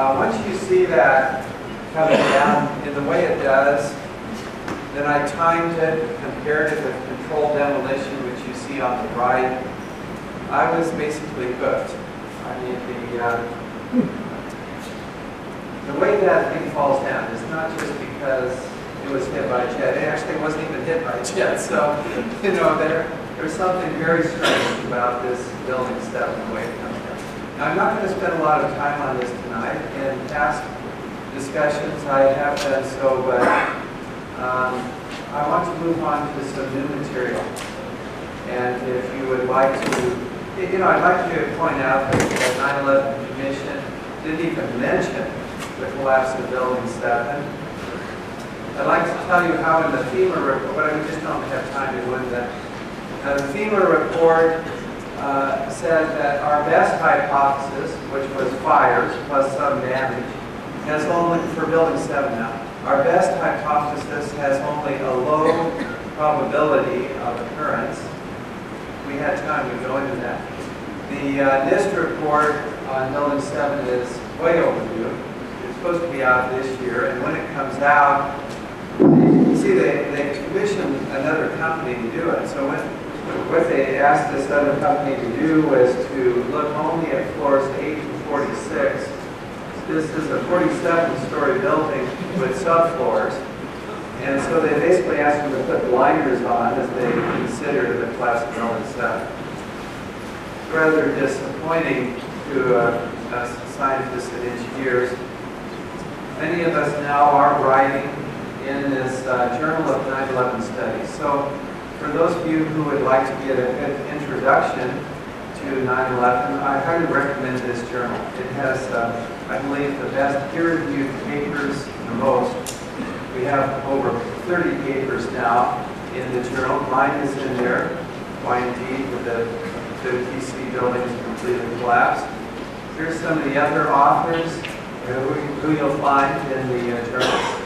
Uh, once you see that coming down in the way it does, then I timed it, compared it with controlled demolition, which you see on the right. I was basically hooked. I mean, the, uh, the way that thing falls down is not just because it was hit by a jet. It actually wasn't even hit by a jet. So, you know, there, there's something very strange about this building step and the way it comes down. I'm not going to spend a lot of time on this tonight. In past discussions, I have done so, but um, I want to move on to some new material. And if you would like to, you know, I'd like to point out that the 9/11 Commission didn't even mention the collapse of Building 7. I'd like to tell you how in the FEMA report, but I just don't have time to into that. The FEMA report uh, said that our best hypothesis, which was fires plus some damage, has only, for Building 7 now, our best hypothesis has only a low probability of occurrence. We had time to go into that. The uh, NIST report on Building 7 is way overdue. It's supposed to be out this year, and when it comes out, see, they, they commissioned another company to do it. So when, what they asked this other company to do was to look only at floors 8 to 46. This is a 47-story building with subfloors. And so they basically asked them to put blinders on as they consider the class of 7. Rather disappointing to uh, us scientists and engineers. Many of us now are writing in this uh, Journal of 9/11 Studies. So for those of you who would like to get a good introduction to 9/11, I highly recommend this journal. It has, uh, I believe, the best peer-reviewed papers, the most. We have over 30 papers now in the journal. Mine is in there, why indeed, with the, the TC buildings completely collapsed. Here's some of the other authors who, who you'll find in the uh, journal.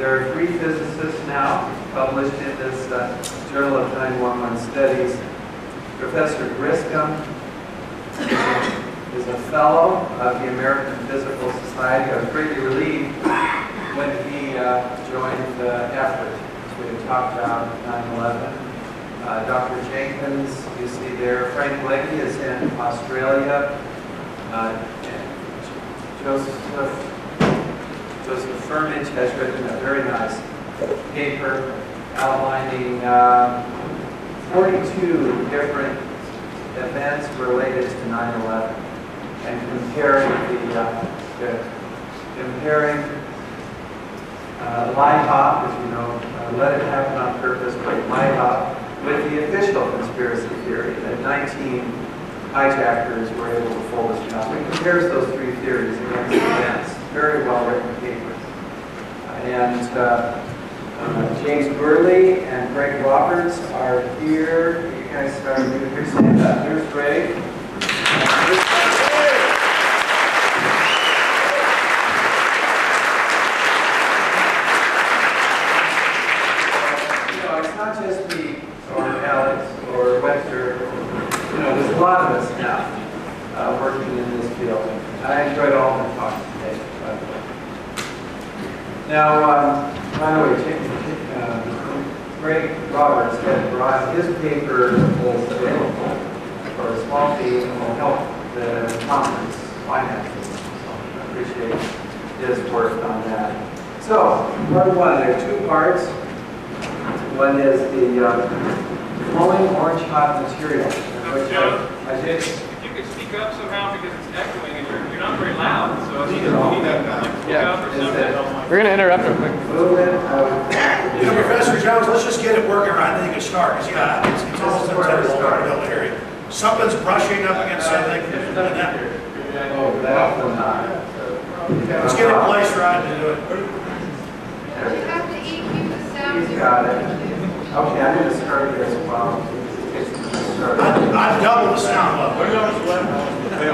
There are three physicists now published in this uh, Journal of 911 Studies. Professor Griscom is a fellow of the American Physical Society. I was greatly relieved when he uh, joined the effort. Had talked about 9/11. Uh, Dr. Jenkins, you see there. Frank Legge is in Australia. Uh, Joseph Firmage has written a very nice paper outlining um, 42 different events related to 9/11 and comparing the, uh, the comparing uh, LIHOP, as you know, uh, let it happen on purpose, but MIHOP, with the official conspiracy theory that 19 hijackers were able to pull this job. It compares those three theories against events. Very well written. And uh, uh, James Burley and Greg Roberts are here. You guys are here. Stand up. Here's Greg. You know, it's not just me or Alex or Webster. You know, there's a lot of us now uh, working in this field. I enjoyed all the talks today, by the way. Now, um, by the way, uh, Greg Roberts had brought his paper is available for a small fee and will help the conference finances. So I appreciate his work on that. So, part one, there are two parts. One is the uh, flowing orange hot material, which I, I did If you could speak up somehow because it's echoing and you're, you're not very loud, so if you need you need to like, speak Yeah. up or Is something. that- We're gonna interrupt real quick. move it. I would- You know, Professor Jones, let's just get it working right, then you can start, because yeah, it's, it's almost This is where I untenable start. in the area. Something's brushing up against something, and that, Oh, that one, let's get it placed right to do it. You have to EQ the sound. He's got it. Okay, I'm gonna start here as well. It's gonna start. I'd, I'd double the sound level. Or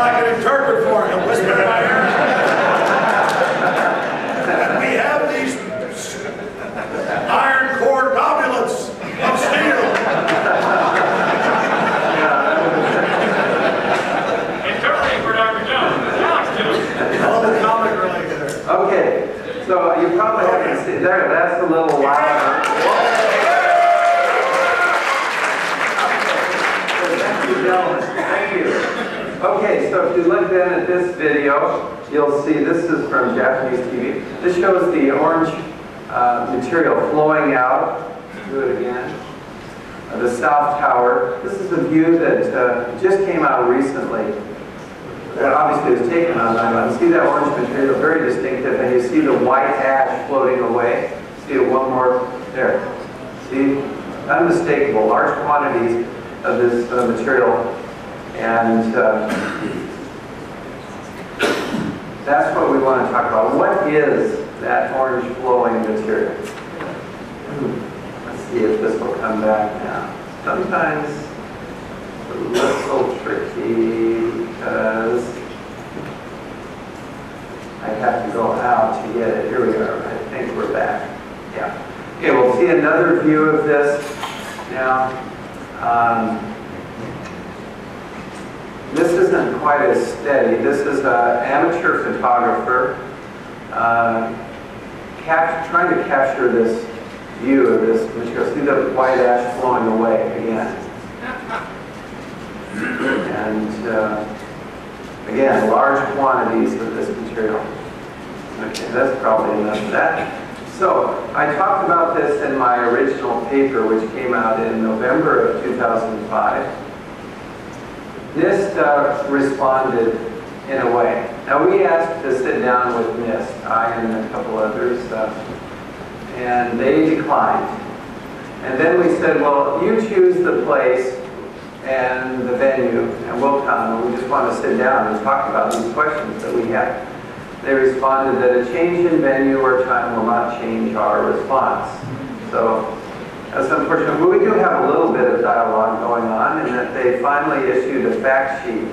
I could interpret for you, whisper in my ear. And we have these iron core gobulets of steel. Interpreting for you probably haven't seen, there, that's a little louder. Thank you, gentlemen, thank you. Okay, so if you look then at this video, you'll see this is from Japanese TV. This shows the orange uh, material flowing out. Do it again. Uh, The South Tower. This is a view that uh, just came out recently. That obviously was taken on 9/11. See that orange material, very distinctive, and you see the white ash floating away. See it one more, there. See, unmistakable, large quantities of this uh, material. And uh, that's what we want to talk about. What is that orange flowing material? Let's see if this will come back now. Sometimes it's a little tricky because I have to go out to get it. Here we are. I think we're back. Yeah. Okay, we'll see another view of this now. Um, this isn't quite as steady. This is an amateur photographer uh, trying to capture this view of this material. See the white ash flowing away again. And uh, again, large quantities of this material. Okay, that's probably enough of that. So I talked about this in my original paper, which came out in November of 2005. NIST uh, responded in a way. Now, we asked to sit down with NIST, I and a couple others, uh, and they declined. And then we said, well, you choose the place and the venue, and we'll come, and we just want to sit down and talk about these questions that we have. They responded that a change in venue or time will not change our response. So that's unfortunate, but we do have a little bit of dialogue going on in that they finally issued a fact sheet.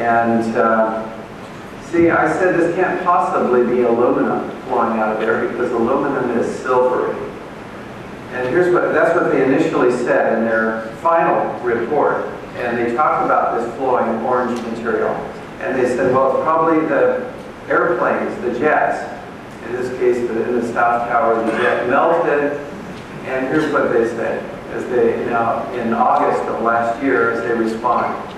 And, uh, see, I said this can't possibly be aluminum flowing out of there because aluminum is silvery. And here's what, that's what they initially said in their final report. And they talked about this flowing orange material. And they said, well, it's probably the airplanes, the jets, in this case, the, in the South Tower, the jet melted, and here's what they said, as they, now, in August of last year, as they respond.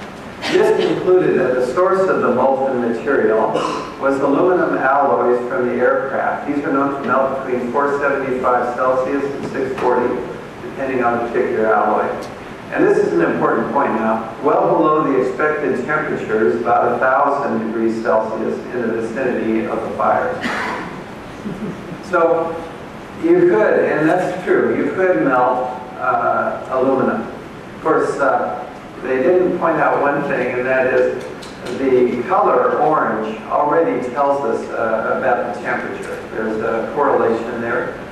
This concluded that the source of the molten material was aluminum alloys from the aircraft. These are known to melt between 475 Celsius and 640, depending on the particular alloy. And this is an important point now. Well below the expected temperatures, about 1,000 degrees Celsius in the vicinity of the fires. So you could, and that's true, you could melt uh, aluminum. Of course, uh, they didn't point out one thing, and that is the color orange already tells us uh, about the temperature. There's a correlation there.